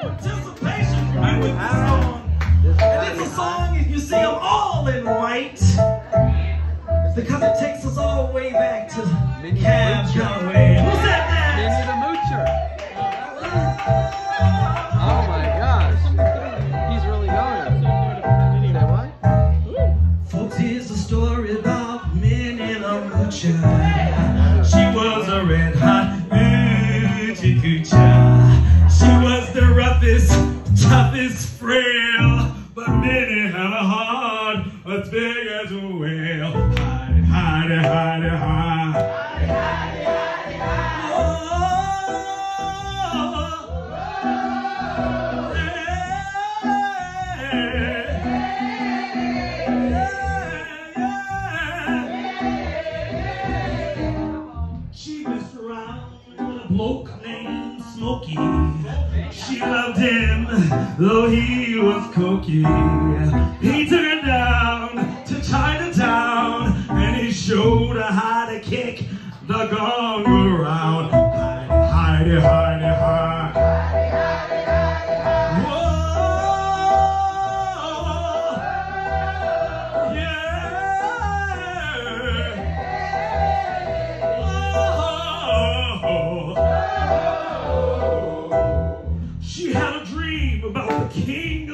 participation from you with this song. And it's a song, if you see them all in white, because it takes us all the way back to Cab Calloway. Who's that Minnie the Moocher. Oh my gosh. He's really going. Say what? Folks, here's a story about Minnie the Moocher. She was a red hot oochie coocher. But Minnie had a heart as big as a whale. Hidey, hidey, hidey, hide. She messed around with a bloke She loved him, though he was cokey. He took her down to Chinatown, and he showed her how to kick the gong around. Hidey, hidey, hidey,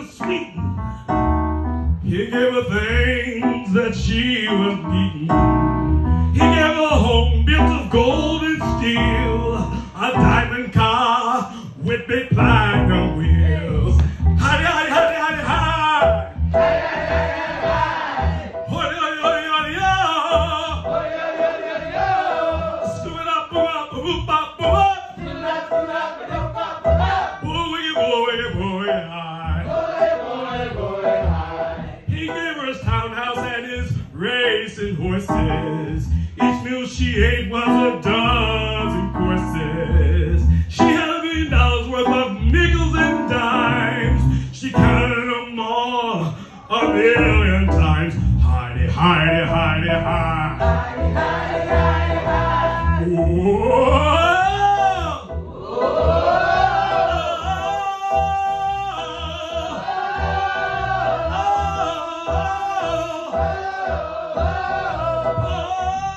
of He gave her things that she was needing. He gave her a home built of gold and steel, a diamond car with big platinum wheels. dancing horses. Each meal she ate was a dozen courses. She had a million dollars worth of nickels and dimes. She counted them all a million times. Heidi, Heidi, Heidi, Heidi. Heidi, Heidi, Heidi, Oh! oh, oh, oh. oh.